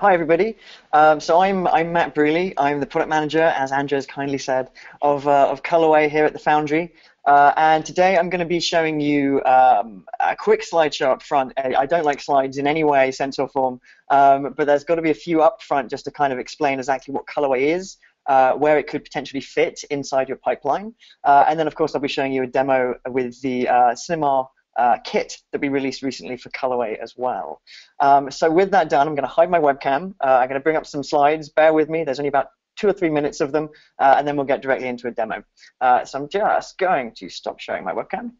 Hi, everybody. Um, so I'm, I'm Matt Brealey. I'm the product manager, as Andrew has kindly said, of, uh, of Colorway here at the Foundry. Uh, and today I'm going to be showing you um, a quick slideshow up front. I don't like slides in any way, sense or form, um, but there's got to be a few up front just to kind of explain exactly what Colorway is, uh, where it could potentially fit inside your pipeline. Uh, and then, of course, I'll be showing you a demo with the uh, Cinema uh, kit that we released recently for Colorway as well. Um, so with that done, I'm going to hide my webcam. Uh, I'm going to bring up some slides. Bear with me. There's only about two or three minutes of them, uh, and then we'll get directly into a demo. Uh, so I'm just going to stop sharing my webcam,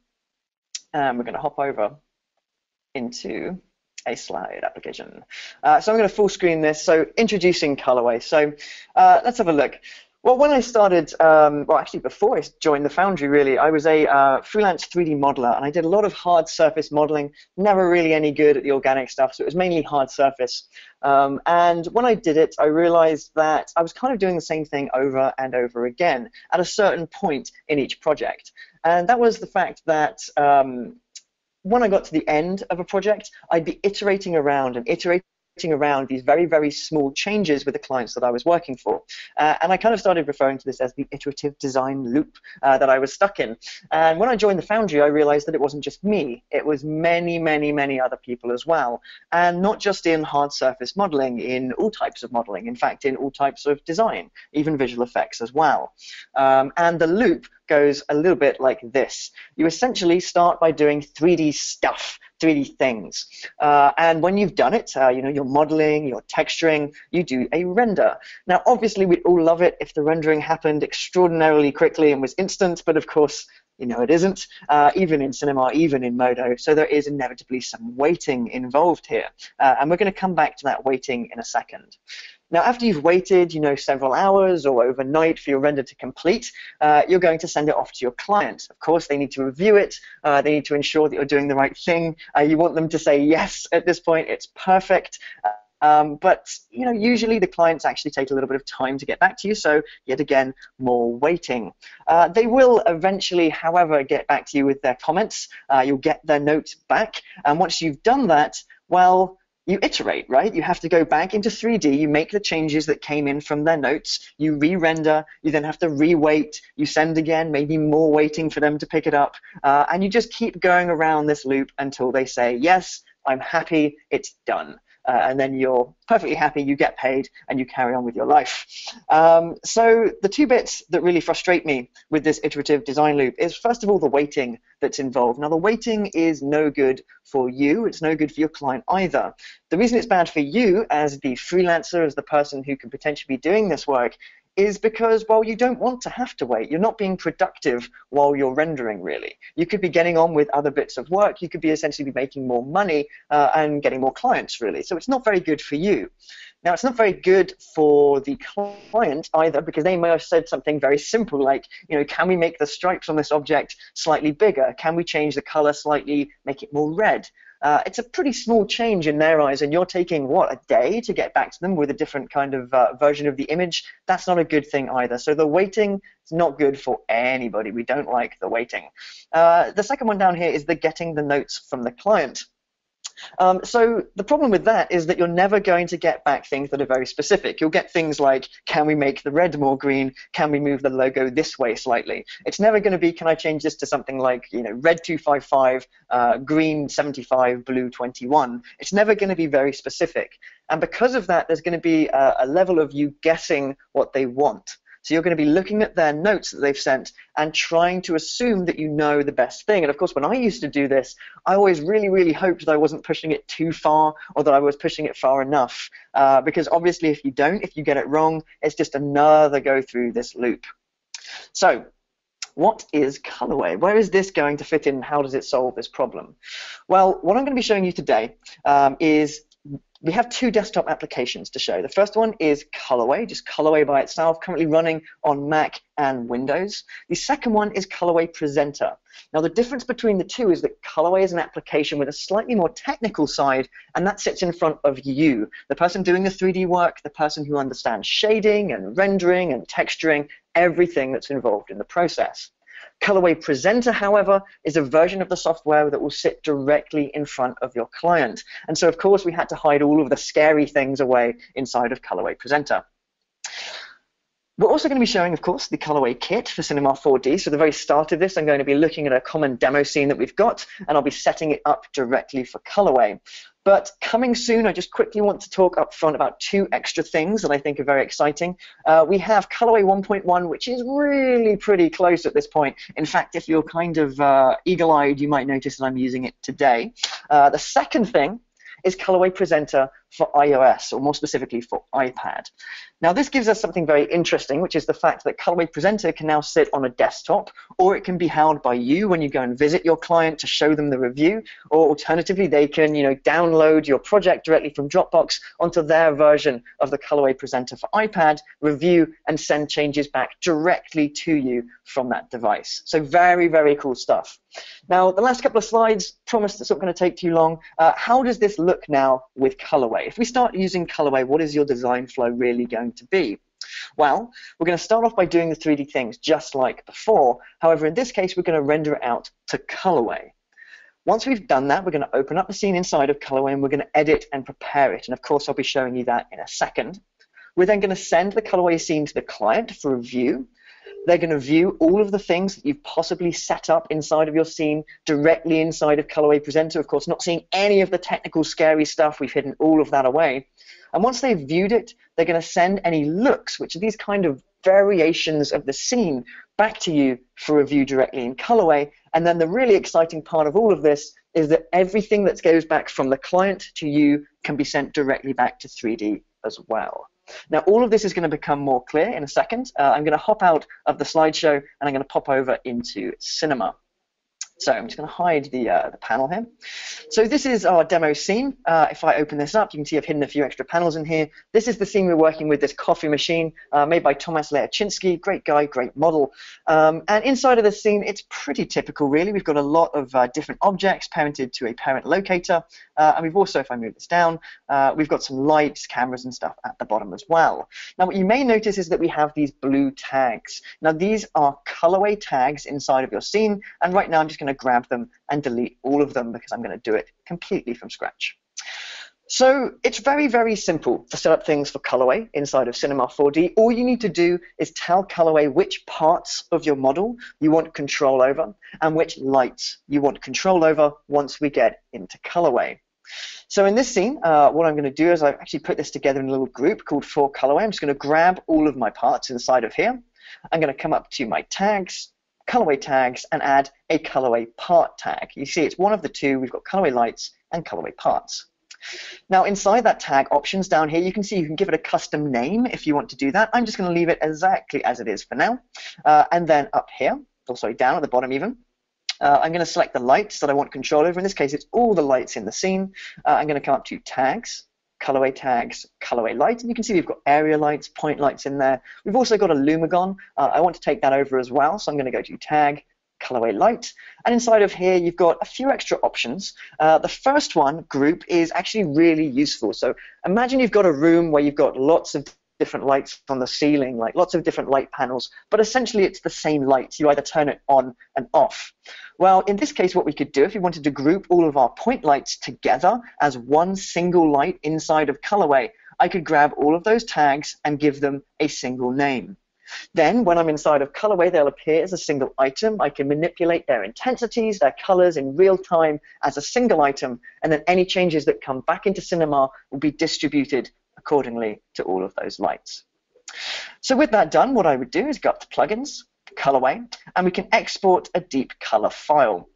and we're going to hop over into a slide application. Uh, so I'm going to full screen this. So introducing Colorway. So uh, let's have a look. Well, when I started, um, well, actually before I joined the Foundry, really, I was a uh, freelance 3D modeler, and I did a lot of hard surface modeling. Never really any good at the organic stuff, so it was mainly hard surface. Um, and when I did it, I realized that I was kind of doing the same thing over and over again at a certain point in each project. And that was the fact that um, when I got to the end of a project, I'd be iterating around and iterating around these very, very small changes with the clients that I was working for. Uh, and I kind of started referring to this as the iterative design loop uh, that I was stuck in. And when I joined the Foundry, I realized that it wasn't just me. It was many, many, many other people as well. And not just in hard surface modeling, in all types of modeling. In fact, in all types of design, even visual effects as well. Um, and the loop goes a little bit like this. You essentially start by doing 3D stuff, 3D things. Uh, and when you've done it, uh, you know, you're modeling, you're texturing, you do a render. Now, obviously, we'd all love it if the rendering happened extraordinarily quickly and was instant, but of course, you know it isn't, uh, even in cinema, even in Modo. So there is inevitably some waiting involved here. Uh, and we're going to come back to that waiting in a second. Now, after you've waited, you know, several hours or overnight for your render to complete, uh, you're going to send it off to your client. Of course, they need to review it. Uh, they need to ensure that you're doing the right thing. Uh, you want them to say yes at this point. It's perfect. Um, but you know, usually the clients actually take a little bit of time to get back to you, so yet again, more waiting. Uh, they will eventually, however, get back to you with their comments. Uh, you'll get their notes back, and once you've done that, well, you iterate, right? You have to go back into 3D, you make the changes that came in from their notes, you re-render, you then have to re-wait, you send again, maybe more waiting for them to pick it up, uh, and you just keep going around this loop until they say, yes, I'm happy, it's done uh, and then you're perfectly happy, you get paid, and you carry on with your life. Um, so the two bits that really frustrate me with this iterative design loop is first of all the waiting that's involved. Now the waiting is no good for you, it's no good for your client either. The reason it's bad for you as the freelancer, as the person who could potentially be doing this work, is because, well, you don't want to have to wait. You're not being productive while you're rendering, really. You could be getting on with other bits of work. You could be essentially be making more money uh, and getting more clients, really. So it's not very good for you. Now, it's not very good for the client either because they may have said something very simple like, you know, can we make the stripes on this object slightly bigger? Can we change the color slightly, make it more red? Uh, it's a pretty small change in their eyes, and you're taking what a day to get back to them with a different kind of uh, version of the image. That's not a good thing either. So the waiting is not good for anybody. We don't like the waiting. Uh, the second one down here is the getting the notes from the client. Um, so the problem with that is that you're never going to get back things that are very specific. You'll get things like, can we make the red more green? Can we move the logo this way slightly? It's never going to be, can I change this to something like, you know, red 255, uh, green 75, blue 21? It's never going to be very specific. And because of that, there's going to be a, a level of you guessing what they want. So you're going to be looking at their notes that they've sent and trying to assume that you know the best thing. And of course, when I used to do this, I always really, really hoped that I wasn't pushing it too far or that I was pushing it far enough. Uh, because obviously, if you don't, if you get it wrong, it's just another go through this loop. So what is colorway? Where is this going to fit in? How does it solve this problem? Well, what I'm going to be showing you today um, is we have two desktop applications to show. The first one is Colorway, just Colorway by itself, currently running on Mac and Windows. The second one is Colorway Presenter. Now, the difference between the two is that Colorway is an application with a slightly more technical side, and that sits in front of you, the person doing the 3D work, the person who understands shading and rendering and texturing, everything that's involved in the process. Colorway Presenter, however, is a version of the software that will sit directly in front of your client. And so, of course, we had to hide all of the scary things away inside of Colorway Presenter. We're also going to be showing, of course, the colorway kit for Cinema 4D. So the very start of this, I'm going to be looking at a common demo scene that we've got, and I'll be setting it up directly for colorway. But coming soon, I just quickly want to talk up front about two extra things that I think are very exciting. Uh, we have Colorway 1.1, which is really pretty close at this point. In fact, if you're kind of uh, eagle-eyed, you might notice that I'm using it today. Uh, the second thing is Colorway Presenter for iOS, or more specifically for iPad. Now, this gives us something very interesting, which is the fact that Colorway Presenter can now sit on a desktop, or it can be held by you when you go and visit your client to show them the review, or alternatively, they can you know, download your project directly from Dropbox onto their version of the Colorway Presenter for iPad, review, and send changes back directly to you from that device. So very, very cool stuff. Now, the last couple of slides, promise it's not going to take too long. Uh, how does this look now with Colorway? Colorway. If we start using colorway, what is your design flow really going to be? Well, we're going to start off by doing the 3D things just like before. However, in this case, we're going to render it out to colorway. Once we've done that, we're going to open up the scene inside of colorway and we're going to edit and prepare it. And of course, I'll be showing you that in a second. We're then going to send the colorway scene to the client for review. They're going to view all of the things that you've possibly set up inside of your scene directly inside of Colorway Presenter. Of course, not seeing any of the technical scary stuff. We've hidden all of that away. And once they've viewed it, they're going to send any looks, which are these kind of variations of the scene, back to you for review directly in Colorway. And then the really exciting part of all of this is that everything that goes back from the client to you can be sent directly back to 3D as well. Now, all of this is going to become more clear in a second. Uh, I'm going to hop out of the slideshow and I'm going to pop over into Cinema. So I'm just going to hide the, uh, the panel here. So this is our demo scene. Uh, if I open this up, you can see I've hidden a few extra panels in here. This is the scene we're working with, this coffee machine uh, made by Tomasz Leoczynski. Great guy, great model. Um, and inside of the scene, it's pretty typical, really. We've got a lot of uh, different objects parented to a parent locator. Uh, and we've also, if I move this down, uh, we've got some lights, cameras, and stuff at the bottom as well. Now, what you may notice is that we have these blue tags. Now, these are colorway tags inside of your scene. And right now, I'm just going to grab them and delete all of them because I'm going to do it completely from scratch. So it's very, very simple to set up things for Colorway inside of Cinema 4D. All you need to do is tell Colorway which parts of your model you want control over and which lights you want control over once we get into Colorway. So in this scene, uh, what I'm going to do is I've actually put this together in a little group called For Colorway. I'm just going to grab all of my parts inside of here. I'm going to come up to my tags, colorway tags and add a colorway part tag. You see it's one of the two. We've got colorway lights and colorway parts. Now inside that tag options down here, you can see you can give it a custom name if you want to do that. I'm just going to leave it exactly as it is for now. Uh, and then up here, or sorry, down at the bottom even, uh, I'm going to select the lights that I want control over. In this case, it's all the lights in the scene. Uh, I'm going to come up to tags, colorway tags, colorway light, and you can see we've got area lights, point lights in there. We've also got a Lumagon. Uh, I want to take that over as well, so I'm going to go to tag, colorway light, and inside of here you've got a few extra options. Uh, the first one, group, is actually really useful. So imagine you've got a room where you've got lots of different lights on the ceiling, like lots of different light panels, but essentially it's the same light. You either turn it on and off. Well, in this case, what we could do, if we wanted to group all of our point lights together as one single light inside of Colorway, I could grab all of those tags and give them a single name. Then, when I'm inside of Colorway, they'll appear as a single item. I can manipulate their intensities, their colors in real time as a single item, and then any changes that come back into Cinema will be distributed accordingly to all of those lights. So with that done, what I would do is go up to Plugins, Colorway, and we can export a deep color file.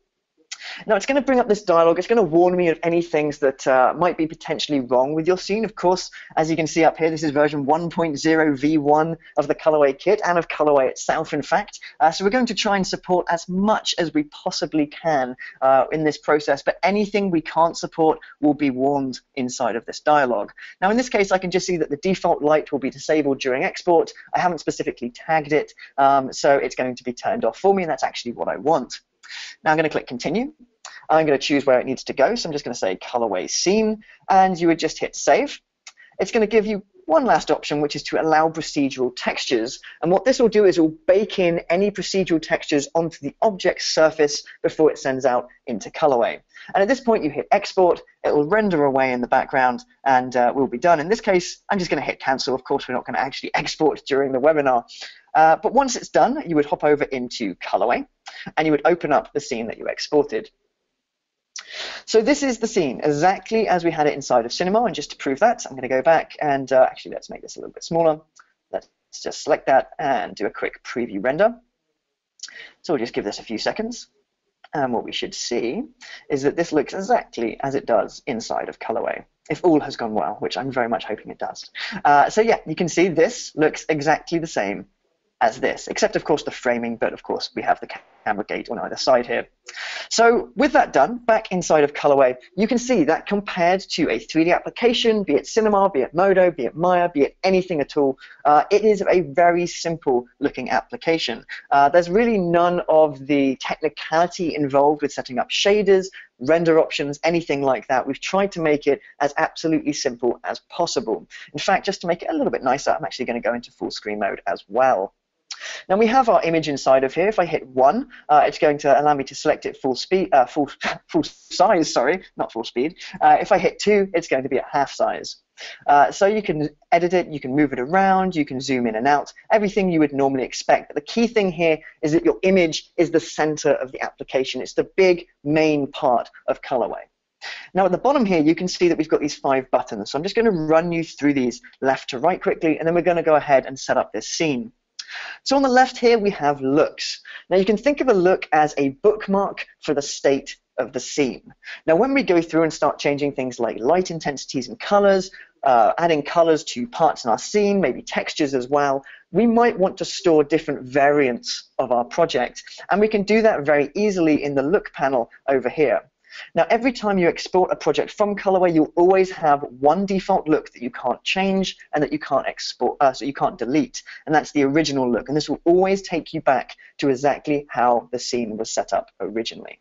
Now it's going to bring up this dialog. It's going to warn me of any things that uh, might be potentially wrong with your scene. Of course, as you can see up here, this is version 1.0 v1 of the Colorway kit and of Colorway itself, in fact. Uh, so we're going to try and support as much as we possibly can uh, in this process, but anything we can't support will be warned inside of this dialog. Now in this case, I can just see that the default light will be disabled during export. I haven't specifically tagged it, um, so it's going to be turned off for me, and that's actually what I want. Now I'm going to click continue. I'm going to choose where it needs to go. So I'm just going to say colorway scene, and you would just hit save. It's going to give you one last option, which is to allow procedural textures. And what this will do is it will bake in any procedural textures onto the object surface before it sends out into Colorway. And at this point, you hit export, it will render away in the background, and uh, we'll be done. In this case, I'm just going to hit cancel. Of course, we're not going to actually export during the webinar. Uh, but once it's done, you would hop over into Colorway, and you would open up the scene that you exported. So this is the scene, exactly as we had it inside of Cinema, and just to prove that, I'm going to go back and uh, actually let's make this a little bit smaller. Let's just select that and do a quick preview render. So we'll just give this a few seconds. And what we should see is that this looks exactly as it does inside of Colorway, if all has gone well, which I'm very much hoping it does. Uh, so yeah, you can see this looks exactly the same as this, except of course the framing, but of course we have the camera gate on either side here. So with that done, back inside of Colorway, you can see that compared to a 3D application, be it Cinema, be it Modo, be it Maya, be it anything at all, uh, it is a very simple looking application. Uh, there's really none of the technicality involved with setting up shaders, render options, anything like that. We've tried to make it as absolutely simple as possible. In fact, just to make it a little bit nicer, I'm actually going to go into full screen mode as well. Now we have our image inside of here. If I hit one, uh, it's going to allow me to select it full speed, uh, full full size. Sorry, not full speed. Uh, if I hit two, it's going to be at half size. Uh, so you can edit it, you can move it around, you can zoom in and out, everything you would normally expect. But the key thing here is that your image is the center of the application. It's the big main part of Colorway. Now at the bottom here, you can see that we've got these five buttons. So I'm just going to run you through these left to right quickly, and then we're going to go ahead and set up this scene. So on the left here, we have looks. Now you can think of a look as a bookmark for the state of the scene. Now when we go through and start changing things like light intensities and colors, uh, adding colors to parts in our scene, maybe textures as well, we might want to store different variants of our project. And we can do that very easily in the look panel over here. Now, every time you export a project from Colorway, you'll always have one default look that you can't change and that you can't export, uh, so you can't delete, and that's the original look. And this will always take you back to exactly how the scene was set up originally.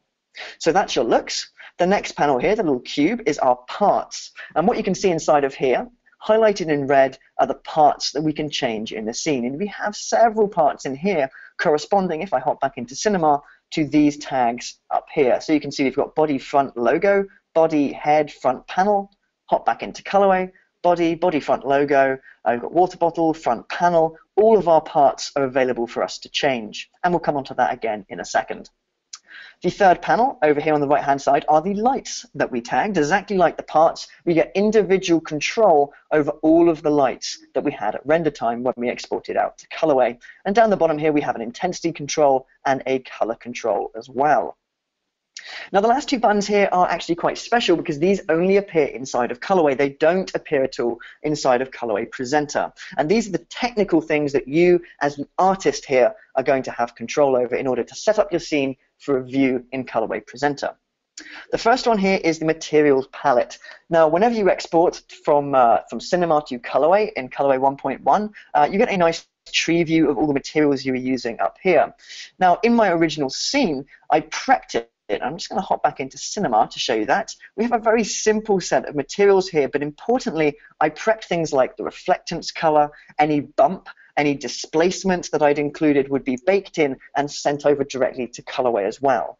So that's your looks. The next panel here, the little cube, is our parts. And what you can see inside of here, highlighted in red, are the parts that we can change in the scene. And we have several parts in here corresponding, if I hop back into Cinema, to these tags up here. So you can see we've got body front logo, body head front panel, hop back into colorway, body, body front logo, I've got water bottle, front panel, all of our parts are available for us to change. And we'll come onto that again in a second. The third panel over here on the right hand side are the lights that we tagged. Exactly like the parts, we get individual control over all of the lights that we had at render time when we exported out to colorway. And down the bottom here we have an intensity control and a color control as well. Now the last two buttons here are actually quite special because these only appear inside of Colorway. They don't appear at all inside of Colorway Presenter. And these are the technical things that you as an artist here are going to have control over in order to set up your scene for a view in Colorway Presenter. The first one here is the materials palette. Now, whenever you export from, uh, from Cinema to Colorway in Colorway 1.1, uh, you get a nice tree view of all the materials you were using up here. Now, in my original scene, I prepped it I'm just going to hop back into Cinema to show you that. We have a very simple set of materials here, but importantly, I prepped things like the reflectance color, any bump, any displacements that I'd included would be baked in and sent over directly to colorway as well.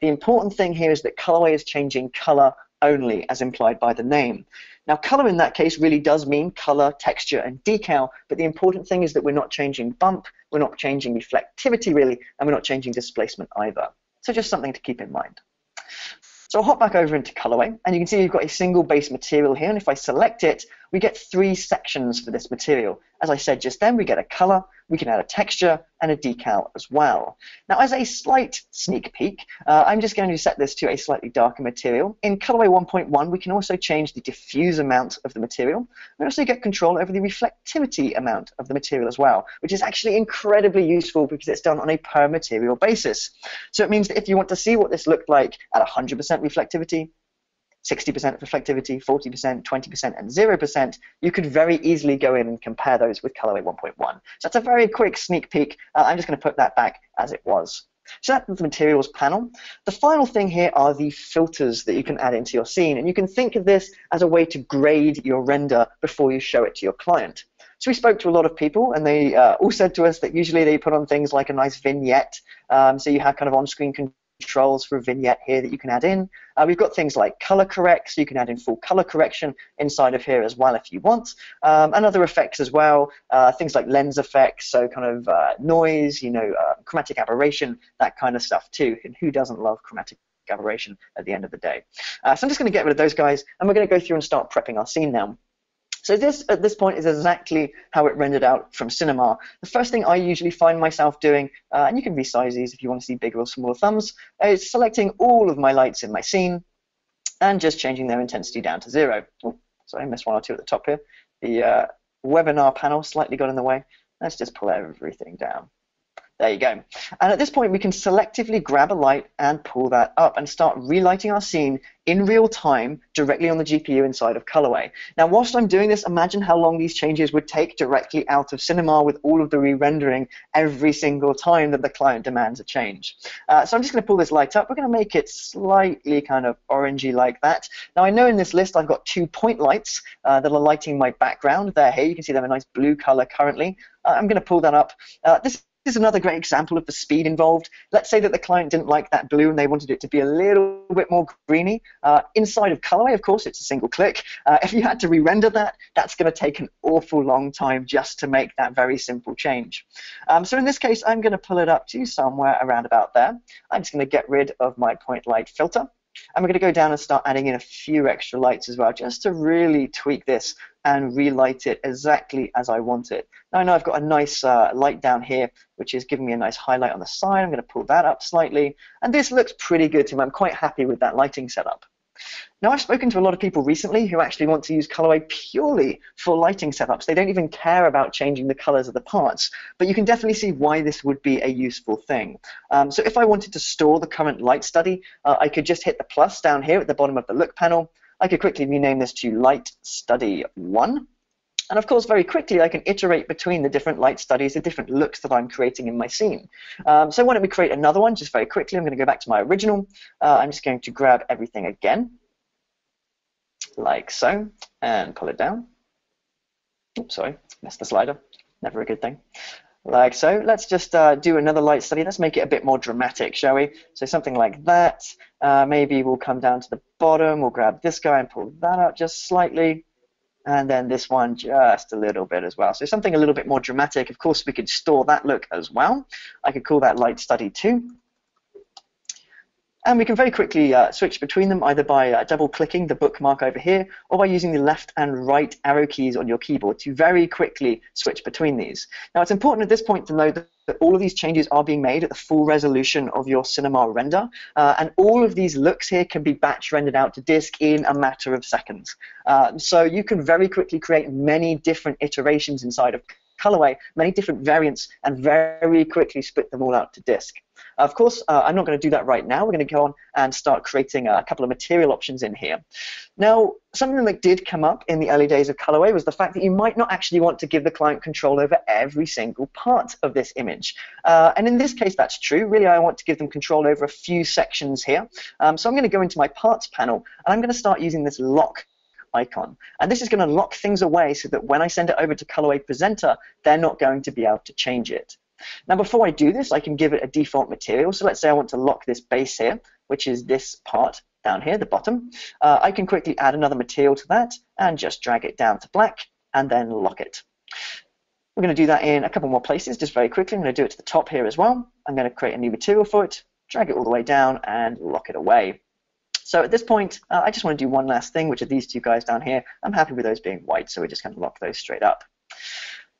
The important thing here is that colorway is changing color only as implied by the name. Now color in that case really does mean color, texture, and decal, but the important thing is that we're not changing bump, we're not changing reflectivity really, and we're not changing displacement either. So just something to keep in mind. So I'll hop back over into colorway, and you can see you've got a single base material here, and if I select it, we get three sections for this material. As I said just then, we get a color, we can add a texture, and a decal as well. Now, as a slight sneak peek, uh, I'm just going to set this to a slightly darker material. In Colorway 1.1, we can also change the diffuse amount of the material. We also get control over the reflectivity amount of the material as well, which is actually incredibly useful because it's done on a per material basis. So it means that if you want to see what this looked like at 100% reflectivity, 60% reflectivity, 40%, 20%, and 0%, you could very easily go in and compare those with Colorway 1.1. So that's a very quick sneak peek. Uh, I'm just going to put that back as it was. So that's the materials panel. The final thing here are the filters that you can add into your scene. And you can think of this as a way to grade your render before you show it to your client. So we spoke to a lot of people, and they uh, all said to us that usually they put on things like a nice vignette. Um, so you have kind of on-screen controls for a vignette here that you can add in. Uh, we've got things like color correct, so you can add in full color correction inside of here as well if you want, um, and other effects as well, uh, things like lens effects, so kind of uh, noise, you know, uh, chromatic aberration, that kind of stuff too. And who doesn't love chromatic aberration at the end of the day? Uh, so I'm just going to get rid of those guys, and we're going to go through and start prepping our scene now. So this, at this point, is exactly how it rendered out from Cinema. The first thing I usually find myself doing, uh, and you can resize these if you want to see bigger or smaller thumbs, is selecting all of my lights in my scene and just changing their intensity down to zero. Oh, sorry, I missed one or two at the top here. The uh, webinar panel slightly got in the way. Let's just pull everything down. There you go. And at this point, we can selectively grab a light and pull that up and start relighting our scene in real time directly on the GPU inside of Colorway. Now, whilst I'm doing this, imagine how long these changes would take directly out of Cinema with all of the re-rendering every single time that the client demands a change. Uh, so I'm just going to pull this light up. We're going to make it slightly kind of orangey like that. Now, I know in this list I've got two point lights uh, that are lighting my background. There, here you can see they have a nice blue color currently. Uh, I'm going to pull that up. Uh, this is another great example of the speed involved. Let's say that the client didn't like that blue and they wanted it to be a little bit more greeny. Uh, inside of Colorway, of course, it's a single click. Uh, if you had to re-render that, that's going to take an awful long time just to make that very simple change. Um, so in this case, I'm going to pull it up to somewhere around about there. I'm just going to get rid of my point light filter. And we're going to go down and start adding in a few extra lights as well, just to really tweak this and relight it exactly as I want it. Now I know I've got a nice uh, light down here, which is giving me a nice highlight on the side. I'm going to pull that up slightly, and this looks pretty good to me. I'm quite happy with that lighting setup. Now, I've spoken to a lot of people recently who actually want to use Colorway purely for lighting setups. They don't even care about changing the colors of the parts, but you can definitely see why this would be a useful thing. Um, so if I wanted to store the current light study, uh, I could just hit the plus down here at the bottom of the look panel. I could quickly rename this to Light Study 1. And of course, very quickly, I can iterate between the different light studies, the different looks that I'm creating in my scene. Um, so why don't we create another one just very quickly. I'm going to go back to my original. Uh, I'm just going to grab everything again, like so, and pull it down. Oops, sorry, missed the slider. Never a good thing. Like so. Let's just uh, do another light study. Let's make it a bit more dramatic, shall we? So something like that. Uh, maybe we'll come down to the bottom. We'll grab this guy and pull that out just slightly and then this one just a little bit as well. So something a little bit more dramatic. Of course, we could store that look as well. I could call that light study 2. And we can very quickly uh, switch between them either by uh, double clicking the bookmark over here or by using the left and right arrow keys on your keyboard to very quickly switch between these. Now it's important at this point to note that all of these changes are being made at the full resolution of your cinema render uh, and all of these looks here can be batch rendered out to disk in a matter of seconds. Uh, so you can very quickly create many different iterations inside of colorway, many different variants, and very quickly split them all out to disk. Of course, uh, I'm not going to do that right now. We're going to go on and start creating a couple of material options in here. Now, something that did come up in the early days of Colorway was the fact that you might not actually want to give the client control over every single part of this image. Uh, and in this case, that's true. Really, I want to give them control over a few sections here. Um, so I'm going to go into my parts panel, and I'm going to start using this lock icon. And this is going to lock things away so that when I send it over to Colorway Presenter, they're not going to be able to change it. Now, before I do this, I can give it a default material. So let's say I want to lock this base here, which is this part down here, the bottom. Uh, I can quickly add another material to that and just drag it down to black and then lock it. We're going to do that in a couple more places just very quickly. I'm going to do it to the top here as well. I'm going to create a new material for it, drag it all the way down and lock it away. So at this point, uh, I just want to do one last thing, which are these two guys down here. I'm happy with those being white, so we're just going to lock those straight up.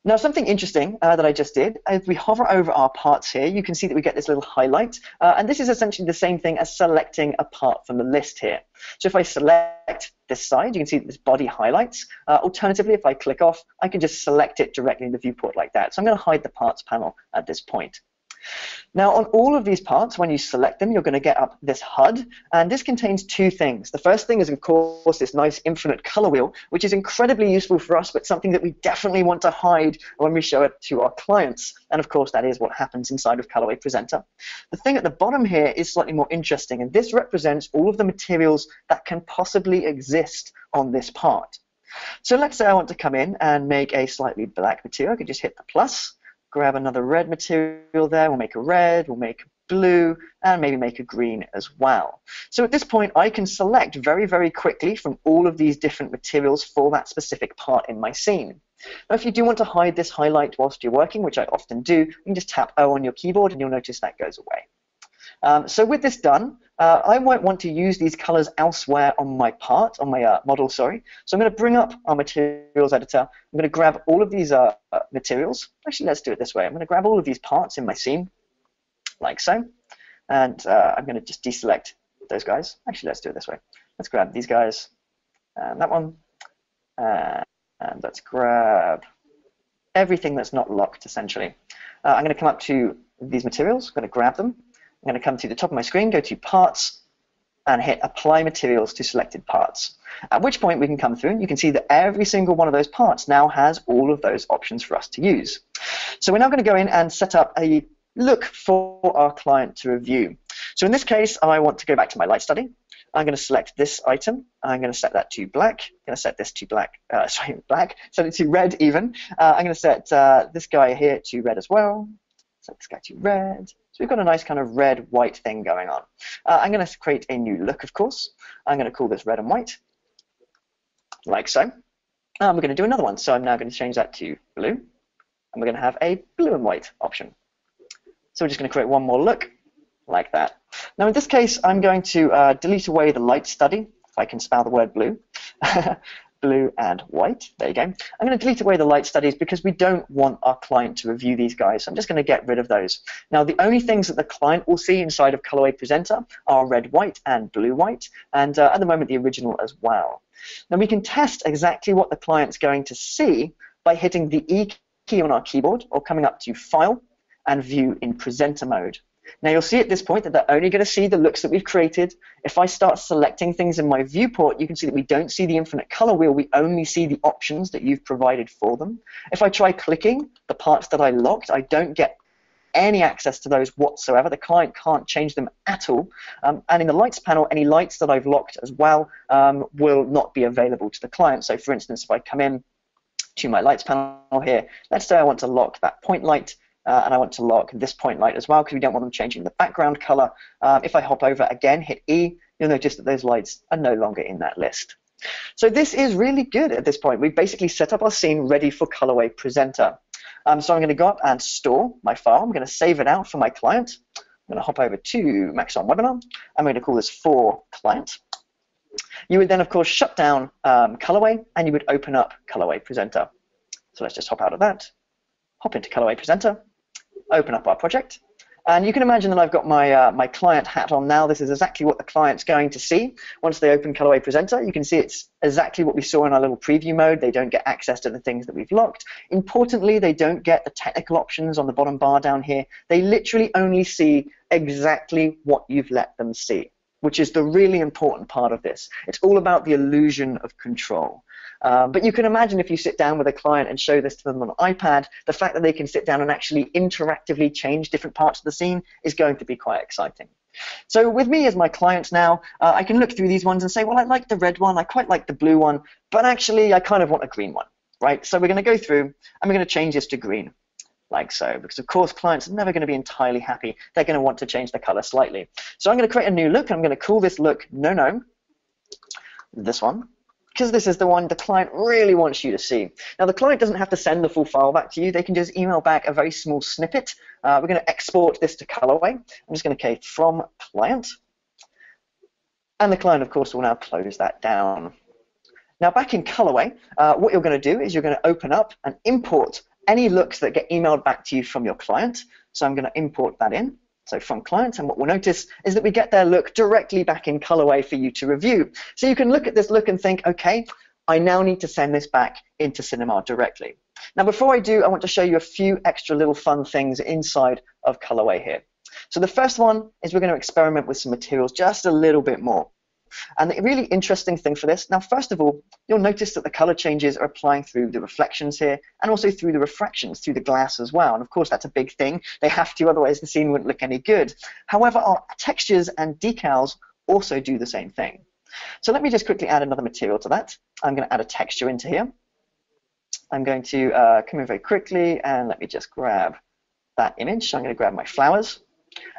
Now, something interesting uh, that I just did, if we hover over our parts here, you can see that we get this little highlight. Uh, and this is essentially the same thing as selecting a part from the list here. So if I select this side, you can see that this body highlights. Uh, alternatively, if I click off, I can just select it directly in the viewport like that. So I'm going to hide the parts panel at this point. Now, on all of these parts, when you select them, you're going to get up this HUD, and this contains two things. The first thing is, of course, this nice infinite color wheel, which is incredibly useful for us, but something that we definitely want to hide when we show it to our clients. And of course, that is what happens inside of Colorway Presenter. The thing at the bottom here is slightly more interesting, and this represents all of the materials that can possibly exist on this part. So let's say I want to come in and make a slightly black material. I could just hit the plus, grab another red material there. We'll make a red, we'll make a blue, and maybe make a green as well. So at this point, I can select very, very quickly from all of these different materials for that specific part in my scene. Now, if you do want to hide this highlight whilst you're working, which I often do, you can just tap O on your keyboard and you'll notice that goes away. Um, so with this done, uh, I might want to use these colors elsewhere on my part, on my uh, model, sorry. So I'm going to bring up our materials editor. I'm going to grab all of these uh, uh, materials. Actually, let's do it this way. I'm going to grab all of these parts in my scene, like so. And uh, I'm going to just deselect those guys. Actually, let's do it this way. Let's grab these guys, and that one, and let's grab everything that's not locked, essentially. Uh, I'm going to come up to these materials. I'm going to grab them. I'm going to come to the top of my screen, go to Parts, and hit Apply Materials to Selected Parts. At which point we can come through and you can see that every single one of those parts now has all of those options for us to use. So we're now going to go in and set up a look for our client to review. So in this case, I want to go back to my light study. I'm going to select this item. I'm going to set that to black. I'm going to set this to black. Uh, sorry, black. Set it to red even. Uh, I'm going to set uh, this guy here to red as well. Set this guy to red we've got a nice kind of red-white thing going on. Uh, I'm going to create a new look, of course. I'm going to call this red and white, like so. And we're going to do another one. So I'm now going to change that to blue. And we're going to have a blue and white option. So we're just going to create one more look, like that. Now in this case, I'm going to uh, delete away the light study, if I can spell the word blue. blue, and white. There you go. I'm going to delete away the light studies because we don't want our client to review these guys. So I'm just going to get rid of those. Now, the only things that the client will see inside of Colorway Presenter are red, white, and blue, white, and uh, at the moment, the original as well. Now, we can test exactly what the client's going to see by hitting the E key on our keyboard or coming up to File and View in Presenter mode. Now you'll see at this point that they're only going to see the looks that we've created. If I start selecting things in my viewport, you can see that we don't see the infinite color wheel, we only see the options that you've provided for them. If I try clicking the parts that I locked, I don't get any access to those whatsoever. The client can't change them at all. Um, and in the lights panel, any lights that I've locked as well um, will not be available to the client. So for instance, if I come in to my lights panel here, let's say I want to lock that point light, uh, and I want to lock this point light as well because we don't want them changing the background color. Um, if I hop over again, hit E, you'll notice that those lights are no longer in that list. So this is really good at this point. We've basically set up our scene ready for Colorway Presenter. Um, so I'm going to go up and store my file. I'm going to save it out for my client. I'm going to hop over to Maxon Webinar. I'm going to call this for client. You would then, of course, shut down um, Colorway, and you would open up Colorway Presenter. So let's just hop out of that, hop into Colorway Presenter, open up our project. And you can imagine that I've got my, uh, my client hat on now. This is exactly what the client's going to see. Once they open Colorway Presenter, you can see it's exactly what we saw in our little preview mode. They don't get access to the things that we've locked. Importantly, they don't get the technical options on the bottom bar down here. They literally only see exactly what you've let them see, which is the really important part of this. It's all about the illusion of control. Um, but you can imagine if you sit down with a client and show this to them on an iPad, the fact that they can sit down and actually interactively change different parts of the scene is going to be quite exciting. So with me as my client now, uh, I can look through these ones and say, well, I like the red one, I quite like the blue one, but actually I kind of want a green one, right? So we're going to go through and we're going to change this to green like so, because of course clients are never going to be entirely happy. They're going to want to change the color slightly. So I'm going to create a new look. I'm going to call this look no no. This one because this is the one the client really wants you to see. Now, the client doesn't have to send the full file back to you. They can just email back a very small snippet. Uh, we're going to export this to Colorway. I'm just going to say from client. And the client, of course, will now close that down. Now, back in Colorway, uh, what you're going to do is you're going to open up and import any looks that get emailed back to you from your client. So I'm going to import that in so from clients, and what we'll notice is that we get their look directly back in colorway for you to review. So you can look at this look and think, okay, I now need to send this back into Cinema directly. Now, before I do, I want to show you a few extra little fun things inside of Colorway here. So the first one is we're going to experiment with some materials just a little bit more. And the really interesting thing for this, now first of all, you'll notice that the color changes are applying through the reflections here and also through the refractions, through the glass as well. And of course, that's a big thing. They have to, otherwise the scene wouldn't look any good. However, our textures and decals also do the same thing. So let me just quickly add another material to that. I'm going to add a texture into here. I'm going to uh, come in very quickly and let me just grab that image. So I'm going to grab my flowers.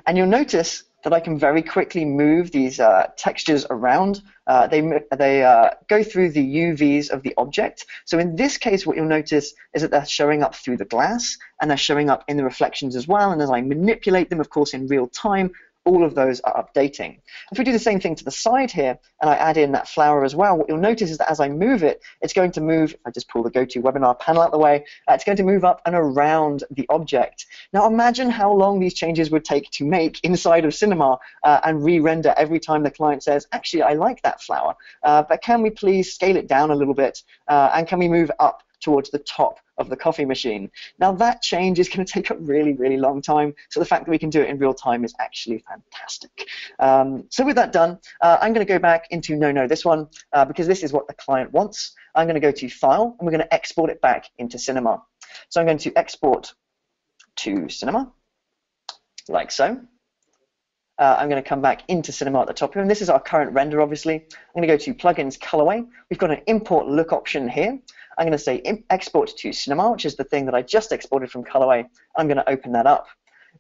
And you'll notice that I can very quickly move these uh, textures around. Uh, they they uh, go through the UVs of the object. So in this case, what you'll notice is that they're showing up through the glass, and they're showing up in the reflections as well. And as I manipulate them, of course, in real time, all of those are updating. If we do the same thing to the side here, and I add in that flower as well, what you'll notice is that as I move it, it's going to move, if I just pull the GoToWebinar panel out of the way, uh, it's going to move up and around the object. Now imagine how long these changes would take to make inside of Cinema uh, and re-render every time the client says, actually, I like that flower, uh, but can we please scale it down a little bit, uh, and can we move up towards the top of the coffee machine. Now that change is going to take a really, really long time. So the fact that we can do it in real time is actually fantastic. Um, so with that done, uh, I'm going to go back into no, no, this one, uh, because this is what the client wants. I'm going to go to File, and we're going to export it back into Cinema. So I'm going to export to Cinema, like so. Uh, I'm going to come back into Cinema at the top here, and this is our current render, obviously. I'm going to go to Plugins Colorway. We've got an Import Look option here. I'm going to say export to cinema, which is the thing that I just exported from Colorway. I'm going to open that up.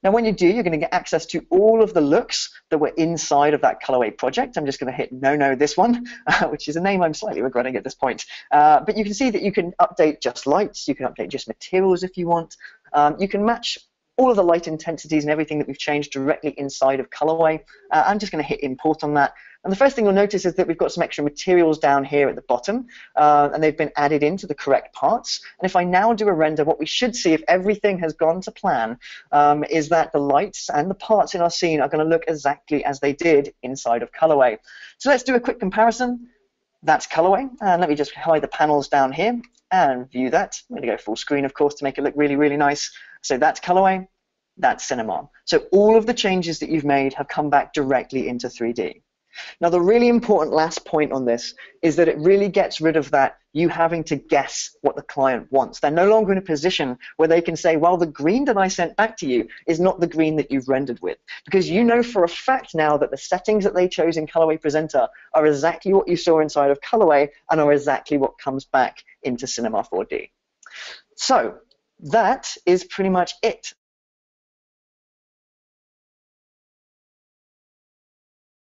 Now, when you do, you're going to get access to all of the looks that were inside of that Colorway project. I'm just going to hit no, no, this one, which is a name I'm slightly regretting at this point. Uh, but you can see that you can update just lights, you can update just materials if you want. Um, you can match all of the light intensities and everything that we've changed directly inside of Colorway. Uh, I'm just going to hit import on that. And the first thing you'll notice is that we've got some extra materials down here at the bottom, uh, and they've been added into the correct parts. And if I now do a render, what we should see, if everything has gone to plan, um, is that the lights and the parts in our scene are going to look exactly as they did inside of Colorway. So let's do a quick comparison. That's Colorway, and let me just hide the panels down here and view that. I'm going to go full screen, of course, to make it look really, really nice. So that's Colorway, that's Cinema. So all of the changes that you've made have come back directly into 3D. Now, the really important last point on this is that it really gets rid of that you having to guess what the client wants. They're no longer in a position where they can say, well, the green that I sent back to you is not the green that you've rendered with. Because you know for a fact now that the settings that they chose in Colorway Presenter are exactly what you saw inside of Colorway and are exactly what comes back into Cinema 4D. So that is pretty much it